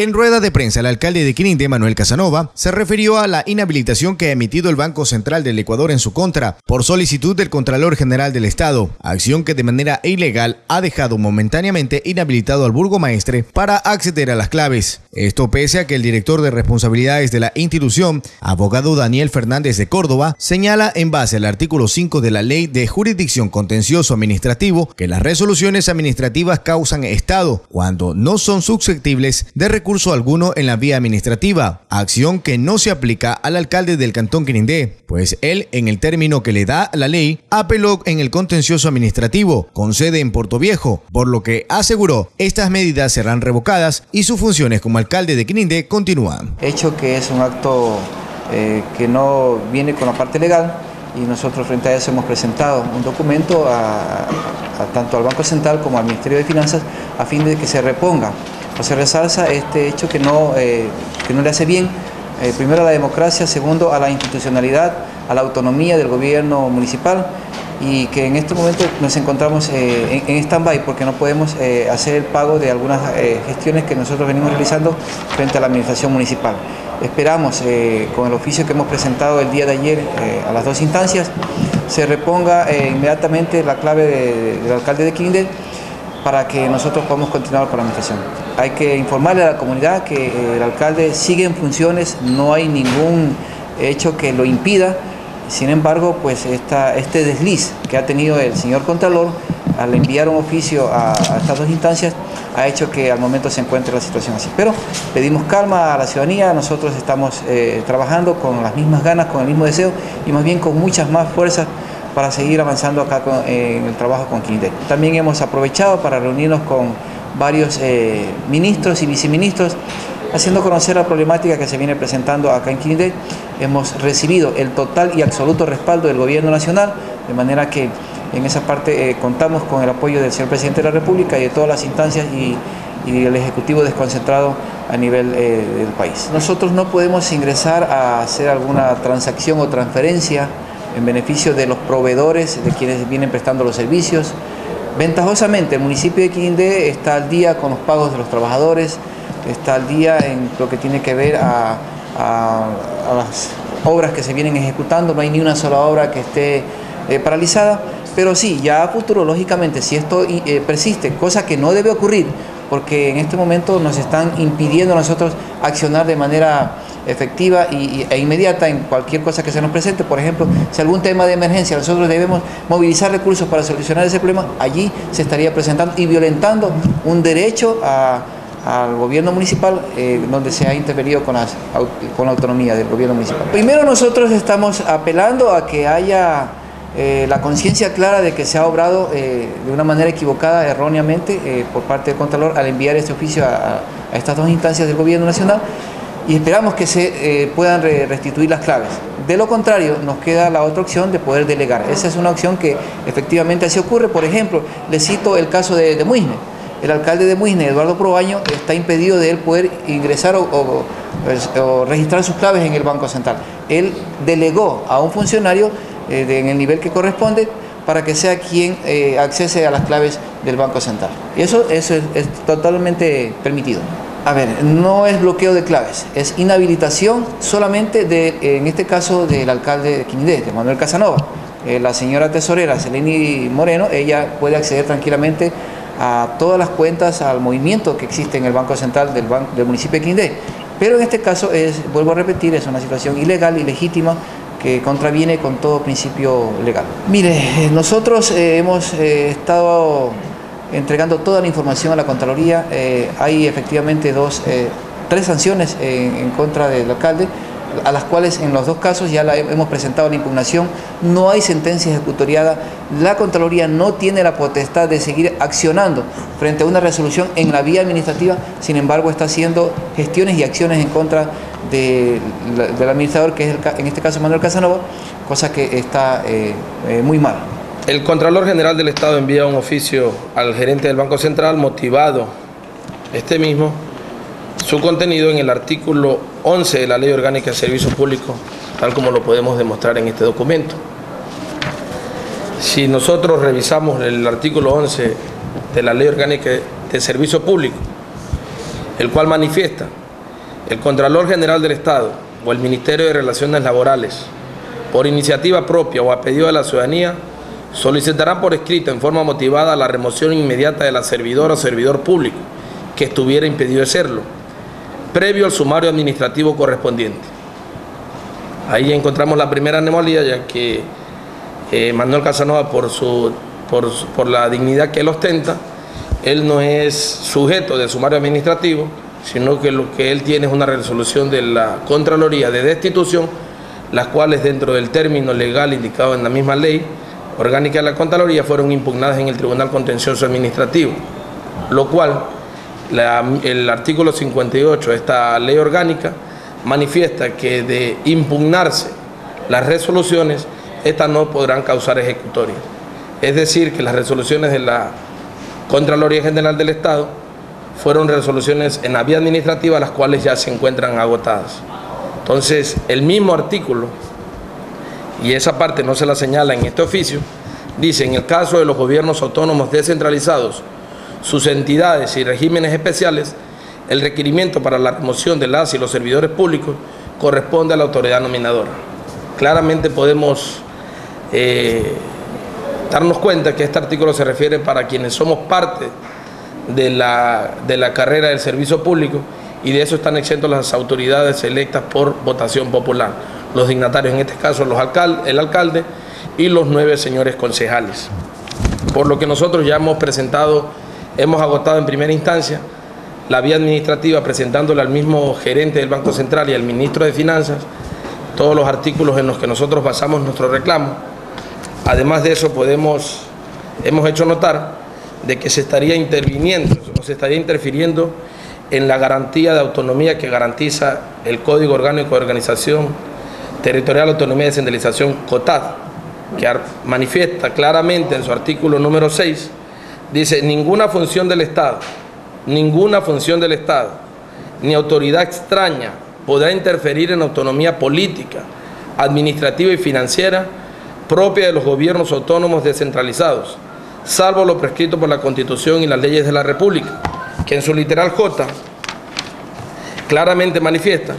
En rueda de prensa, el alcalde de Quirindé, Manuel Casanova, se refirió a la inhabilitación que ha emitido el Banco Central del Ecuador en su contra por solicitud del Contralor General del Estado, acción que de manera ilegal ha dejado momentáneamente inhabilitado al burgomaestre para acceder a las claves. Esto pese a que el director de responsabilidades de la institución, abogado Daniel Fernández de Córdoba, señala en base al artículo 5 de la Ley de Jurisdicción Contencioso Administrativo que las resoluciones administrativas causan Estado cuando no son susceptibles de recursos recurso alguno en la vía administrativa, acción que no se aplica al alcalde del Cantón Quirindé, pues él, en el término que le da la ley, apeló en el contencioso administrativo, con sede en Puerto Viejo, por lo que aseguró estas medidas serán revocadas y sus funciones como alcalde de Quirindé continúan. Hecho que es un acto eh, que no viene con la parte legal y nosotros frente a eso hemos presentado un documento a, tanto al Banco Central como al Ministerio de Finanzas a fin de que se reponga se resalza este hecho que no, eh, no le hace bien, eh, primero a la democracia, segundo a la institucionalidad, a la autonomía del gobierno municipal y que en este momento nos encontramos eh, en, stand-by porque no podemos hacer el pago de algunas gestiones que nosotros venimos realizando frente a la administración municipal. Esperamos, con el oficio que hemos presentado el día de ayer a las dos instancias, se reponga inmediatamente la clave del alcalde de Quinde para que nosotros podamos continuar con la administración. Hay que informarle a la comunidad que eh, el alcalde sigue en funciones, no hay ningún hecho que lo impida, sin embargo, pues este desliz que ha tenido el señor Contralor al enviar un oficio a, estas dos instancias ha hecho que al momento se encuentre la situación así. Pero pedimos calma a la ciudadanía, nosotros estamos eh, trabajando con las mismas ganas, con el mismo deseo y más bien con muchas más fuerzas para seguir avanzando acá en el trabajo con Quindé. También hemos aprovechado para reunirnos con varios eh, ministros y viceministros haciendo conocer la problemática que se viene presentando acá en Quindé. Hemos recibido el total y absoluto respaldo del gobierno nacional, de manera que en esa parte eh, contamos con el apoyo del señor presidente de la República y de todas las instancias y, el Ejecutivo desconcentrado a nivel eh, del país. Nosotros no podemos ingresar a hacer alguna transacción o transferencia en beneficio de los proveedores, de quienes vienen prestando los servicios. Ventajosamente, el municipio de Quindé está al día con los pagos de los trabajadores, está al día en lo que tiene que ver a, las obras que se vienen ejecutando, no hay ni una sola obra que esté eh, paralizada, pero sí, ya futurológicamente, si esto eh, persiste, cosa que no debe ocurrir, porque en este momento nos están impidiendo a nosotros accionar de manera efectiva y, e inmediata en cualquier cosa que se nos presente. Por ejemplo, si algún tema de emergencia nosotros debemos movilizar recursos para solucionar ese problema, allí se estaría presentando y violentando un derecho al gobierno municipal eh, donde se ha intervenido con, con la autonomía del gobierno municipal. Primero nosotros estamos apelando a que haya eh, la conciencia clara de que se ha obrado eh, de una manera equivocada, erróneamente, por parte del Contralor al enviar este oficio a estas dos instancias del gobierno nacional y esperamos que se eh, puedan restituir las claves. De lo contrario, nos queda la otra opción de poder delegar. Esa es una opción que efectivamente así ocurre. Por ejemplo, le cito el caso de, de Muisne. El alcalde de Muisne, Eduardo Probaño, está impedido de él poder ingresar o, registrar sus claves en el Banco Central. Él delegó a un funcionario eh, en el nivel que corresponde para que sea quien eh, accese a las claves del Banco Central. Y eso, eso es totalmente permitido. A ver, no es bloqueo de claves, es inhabilitación solamente de, en este caso, del alcalde de Quindé, de Manuel Casanova. Eh, la señora tesorera Seleni Moreno, ella puede acceder tranquilamente a todas las cuentas, al movimiento que existe en el Banco Central del, del municipio de Quindé. Pero en este caso, es, vuelvo a repetir, es una situación ilegal, ilegítima, que contraviene con todo principio legal. Mire, eh, nosotros eh, hemos estado entregando toda la información a la Contraloría. Eh, hay efectivamente dos, eh, tres sanciones en, contra del alcalde, a las cuales en los dos casos ya la hemos presentado la impugnación. No hay sentencia ejecutoriada. La Contraloría no tiene la potestad de seguir accionando frente a una resolución en la vía administrativa, sin embargo está haciendo gestiones y acciones en contra del administrador, que es en este caso Manuel Casanova, cosa que está eh, muy mal. El Contralor General del Estado envía un oficio al gerente del Banco Central motivado este mismo, su contenido en el artículo 11 de la Ley Orgánica de Servicios Públicos, tal como lo podemos demostrar en este documento. Si nosotros revisamos el artículo 11 de la Ley Orgánica de Servicio Público, el cual manifiesta el Contralor General del Estado o el Ministerio de Relaciones Laborales, por iniciativa propia o a pedido de la ciudadanía, solicitarán por escrito en forma motivada la remoción inmediata de la servidora o servidor público que estuviera impedido de serlo, previo al sumario administrativo correspondiente. Ahí encontramos la primera anomalía, ya que eh, Manuel Casanova, por, su, por, por la dignidad que él ostenta, él no es sujeto de sumario administrativo, sino que lo que él tiene es una resolución de la Contraloría de destitución, las cuales dentro del término legal indicado en la misma ley orgánica de la Contraloría fueron impugnadas en el Tribunal Contencioso Administrativo, lo cual el artículo 58 de esta ley orgánica manifiesta que de impugnarse las resoluciones, estas no podrán causar ejecutorias. Es decir, que las resoluciones de la Contraloría General del Estado fueron resoluciones en la vía administrativa las cuales ya se encuentran agotadas. Entonces, el mismo artículo, y esa parte no se la señala en este oficio, dice, en el caso de los gobiernos autónomos descentralizados, sus entidades y regímenes especiales, el requerimiento para la remoción de las y los servidores públicos corresponde a la autoridad nominadora. Claramente podemos eh, darnos cuenta que este artículo se refiere para quienes somos parte de la, de la carrera del servicio público y de eso están exentos las autoridades electas por votación popular, los dignatarios, en este caso los el alcalde y los nueve señores concejales. Por lo que nosotros ya hemos presentado, hemos agotado en primera instancia la vía administrativa presentándole al mismo gerente del Banco Central y al ministro de Finanzas todos los artículos en los que nosotros basamos nuestro reclamo. Además de eso, podemos, hemos hecho notar de que se estaría interviniendo o se estaría interfiriendo en la garantía de autonomía que garantiza el Código Orgánico de Organización Territorial, Autonomía y Descentralización, COTAD, que manifiesta claramente en su artículo número 6, dice, ninguna función del Estado ninguna función del Estado ni autoridad extraña podrá interferir en autonomía política, administrativa y financiera propia de los gobiernos autónomos descentralizados, salvo lo prescrito por la Constitución y las leyes de la República, que en su literal J claramente manifiesta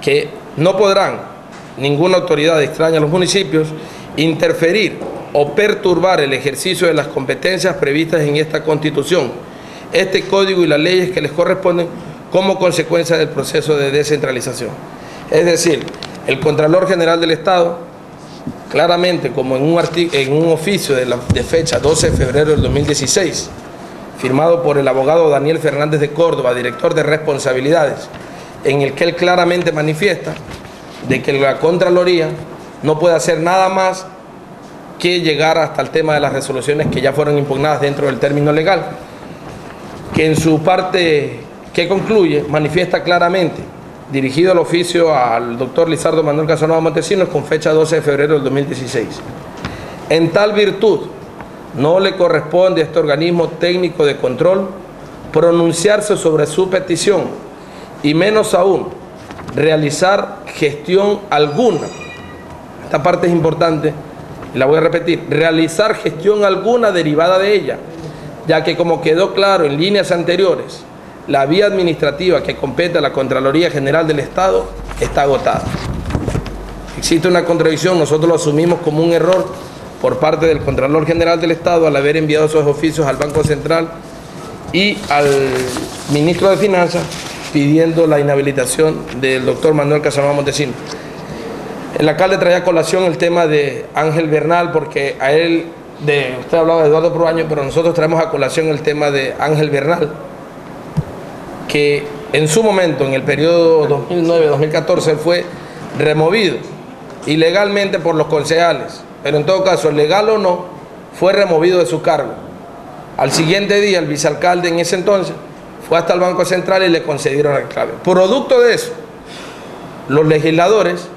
que no podrán ninguna autoridad extraña a los municipios interferir o perturbar el ejercicio de las competencias previstas en esta Constitución este código y las leyes que les corresponden como consecuencia del proceso de descentralización. Es decir, el Contralor General del Estado, claramente como en un, en un oficio de, de fecha 12 de febrero del 2016, firmado por el abogado Daniel Fernández de Córdoba, director de responsabilidades, en el que él claramente manifiesta de que la Contraloría no puede hacer nada más que llegar hasta el tema de las resoluciones que ya fueron impugnadas dentro del término legal que en su parte que concluye manifiesta claramente, dirigido al oficio al doctor Lizardo Manuel Casanova Montesinos con fecha 12 de febrero del 2016. En tal virtud, no le corresponde a este organismo técnico de control pronunciarse sobre su petición y menos aún realizar gestión alguna. Esta parte es importante la voy a repetir, realizar gestión alguna derivada de ella ya que como quedó claro en líneas anteriores, la vía administrativa que compete a la Contraloría General del Estado está agotada. Existe una contradicción, nosotros lo asumimos como un error por parte del Contralor General del Estado al haber enviado esos oficios al Banco Central y al Ministro de Finanzas pidiendo la inhabilitación del doctor Manuel Casanova Montesinos. El alcalde traía colación el tema de Ángel Bernal porque a él usted hablaba de Eduardo Proaño, pero nosotros traemos a colación el tema de Ángel Bernal, que en su momento, en el periodo 2009-2014, fue removido ilegalmente por los concejales, pero en todo caso, legal o no, fue removido de su cargo. Al siguiente día, el vicealcalde en ese entonces fue hasta el Banco Central y le concedieron el clave. Producto de eso, los legisladores,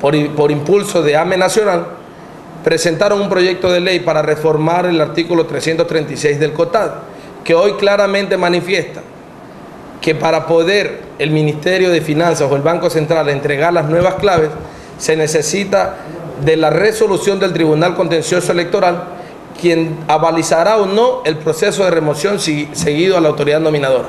por, por impulso de AME Nacional, presentaron un proyecto de ley para reformar el artículo 336 del COTAD, que hoy claramente manifiesta que para poder el Ministerio de Finanzas o el Banco Central entregar las nuevas claves, se necesita de la resolución del Tribunal Contencioso Electoral, quien avalizará o no el proceso de remoción seguido a la autoridad nominadora.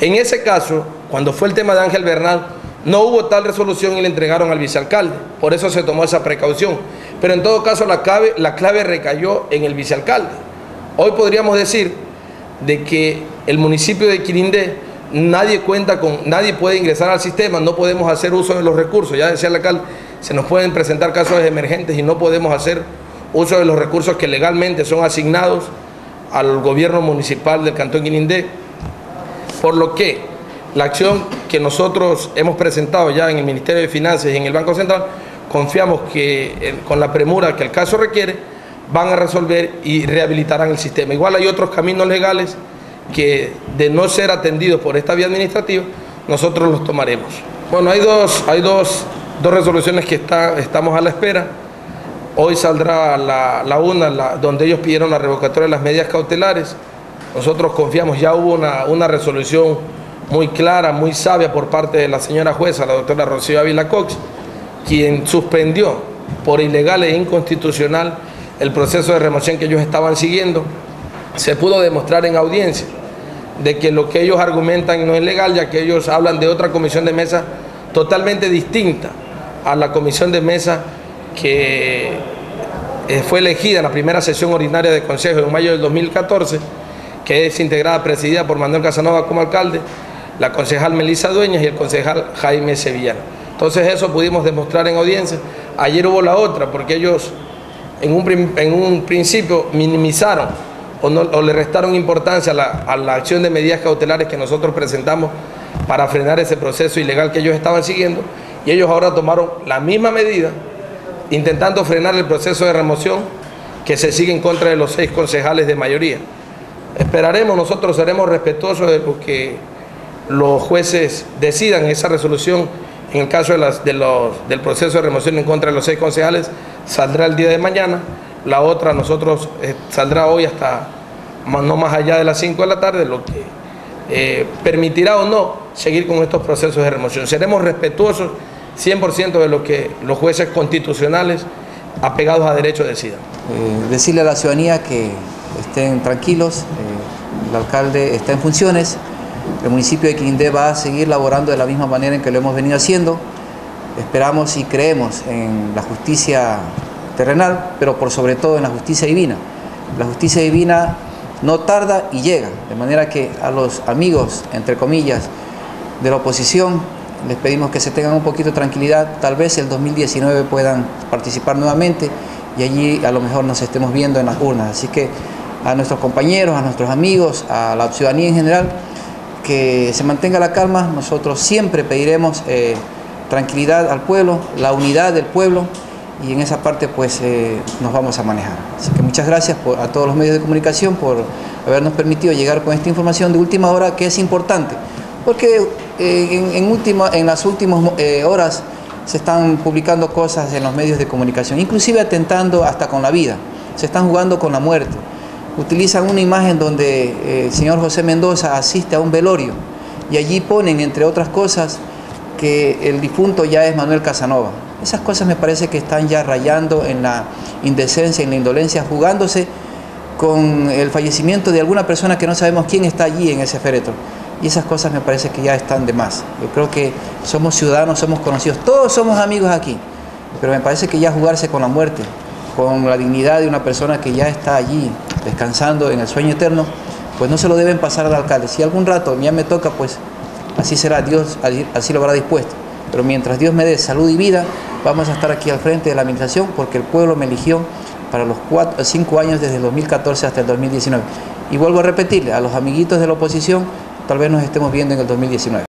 En ese caso, cuando fue el tema de Ángel Bernal, no hubo tal resolución y le entregaron al vicealcalde. Por eso se tomó esa precaución. Pero en todo caso la clave, la clave recayó en el vicealcalde. Hoy podríamos decir de que el municipio de Quirindé nadie cuenta con, nadie puede ingresar al sistema, no podemos hacer uso de los recursos. Ya decía el alcalde, se nos pueden presentar casos emergentes y no podemos hacer uso de los recursos que legalmente son asignados al gobierno municipal del Cantón Quirindé. Por lo que la acción que nosotros hemos presentado ya en el Ministerio de Finanzas y en el Banco Central, confiamos que eh, con la premura que el caso requiere, van a resolver y rehabilitarán el sistema. Igual hay otros caminos legales que de no ser atendidos por esta vía administrativa, nosotros los tomaremos. Bueno, hay dos, hay dos, resoluciones que está, estamos a la espera. Hoy saldrá la, una, donde ellos pidieron la revocatoria de las medidas cautelares. Nosotros confiamos, ya hubo una, una resolución muy clara, muy sabia por parte de la señora jueza, la doctora Rocío Ávila Cox, quien suspendió por ilegal e inconstitucional el proceso de remoción que ellos estaban siguiendo. Se pudo demostrar en audiencia de que lo que ellos argumentan no es legal, ya que ellos hablan de otra comisión de mesa totalmente distinta a la comisión de mesa que eh, fue elegida en la primera sesión ordinaria del Consejo en mayo del 2014, que es integrada, presidida por Manuel Casanova como alcalde, la concejal Melisa Dueñas y el concejal Jaime Sevillano. Entonces eso pudimos demostrar en audiencia. Ayer hubo la otra, porque ellos en un, en un principio minimizaron o, no, le restaron importancia a la, a la acción de medidas cautelares que nosotros presentamos para frenar ese proceso ilegal que ellos estaban siguiendo y ellos ahora tomaron la misma medida intentando frenar el proceso de remoción que se sigue en contra de los seis concejales de mayoría. Esperaremos, nosotros seremos respetuosos de lo que los jueces decidan esa resolución en el caso de las, del proceso de remoción en contra de los seis concejales, saldrá el día de mañana. La otra nosotros eh, saldrá hoy hasta no más allá de las 5 de la tarde, lo que eh, permitirá o no seguir con estos procesos de remoción. Seremos respetuosos 100% de lo que los jueces constitucionales apegados a derecho decidan. Eh, decirle a la ciudadanía que estén tranquilos, el alcalde está en funciones, el municipio de Quindé va a seguir laborando de la misma manera en que lo hemos venido haciendo. Esperamos y creemos en la justicia terrenal, pero por sobre todo en la justicia divina. La justicia divina no tarda y llega, de manera que a los amigos, entre comillas, de la oposición, les pedimos que se tengan un poquito de tranquilidad, tal vez el 2019 puedan participar nuevamente y allí a lo mejor nos estemos viendo en las urnas. Así que a nuestros compañeros, a nuestros amigos, a la ciudadanía en general, que se mantenga la calma, nosotros siempre pediremos eh, tranquilidad al pueblo, la unidad del pueblo y en esa parte pues eh, nos vamos a manejar. Así que muchas gracias a todos los medios de comunicación por habernos permitido llegar con esta información de última hora que es importante, porque eh, en, en las últimas horas se están publicando cosas en los medios de comunicación, inclusive atentando hasta con la vida, se están jugando con la muerte utilizan una imagen donde eh, el señor José Mendoza asiste a un velorio y allí ponen, entre otras cosas, que el difunto ya es Manuel Casanova. Esas cosas me parece que están ya rayando en la indecencia, en la indolencia, jugándose con el fallecimiento de alguna persona que no sabemos quién está allí en ese féretro. Y esas cosas me parece que ya están de más. Yo creo que somos ciudadanos, somos conocidos, todos somos amigos aquí, pero me parece que ya jugarse con la muerte, con la dignidad de una persona que ya está allí descansando en el sueño eterno, pues no se lo deben pasar al alcalde. Si algún rato ya me toca, pues así será, Dios así lo habrá dispuesto. Pero mientras Dios me dé salud y vida, vamos a estar aquí al frente de la administración porque el pueblo me eligió para los cuatro, cinco años desde el 2014 hasta el 2019. Y vuelvo a repetirle, a los amiguitos de la oposición, tal vez nos estemos viendo en el 2019.